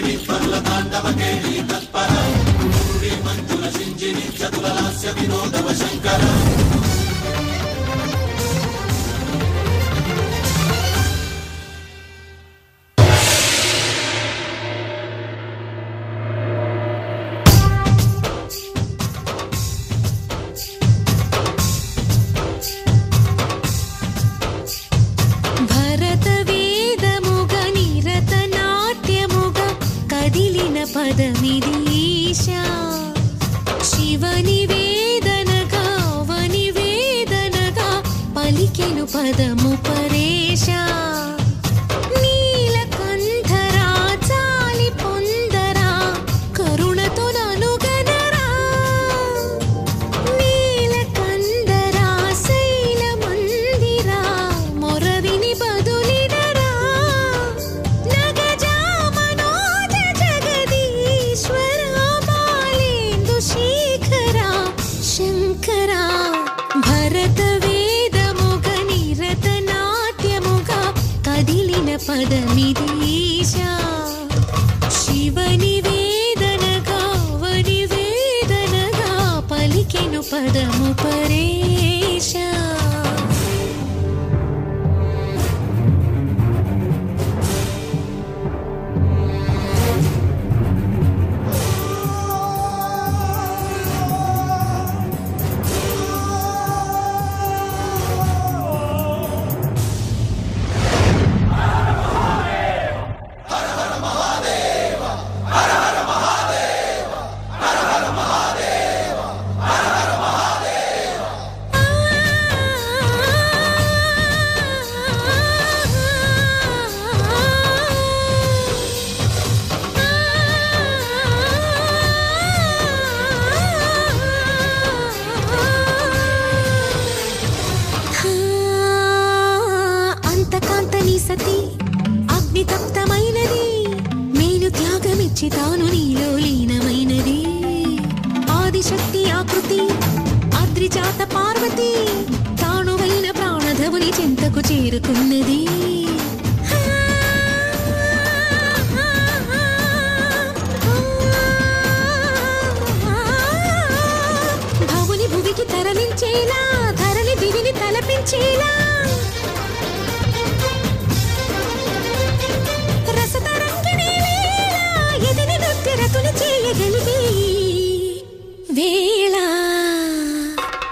ಕೇಳಿ ಬರ್ಲ ತಾಂಡವ ಕೇಳಿ पदमुपरेश पदमिधिशानिवेदनका वनिवेदनका पलिकिनुपदमुपरे త్యాగమిచ్చి తాను నీలో లీనమైనది. ఆదిశక్తి ఆకృతి అద్రిజాత పార్వతి తానువైన ప్రాణధవుని చింతకు చేరుకున్నది. భవుని భువికి తరలించేలా ధరని దివిని తలపించేలా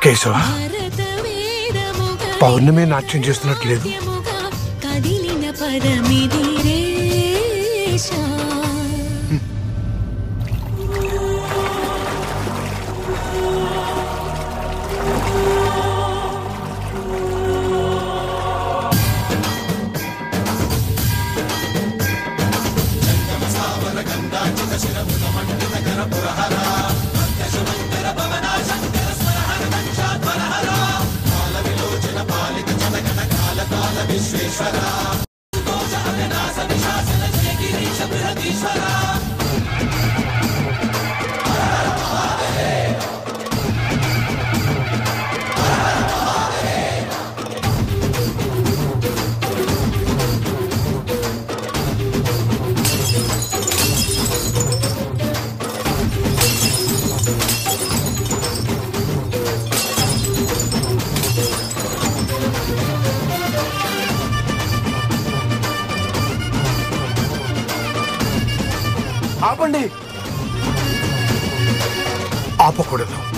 కేశవ పౌర్ణమి నాట్యం చేస్తున్నట్లేదు కదిలిన పదమిది రేషా. ఆపండి. ఆపకూడదు.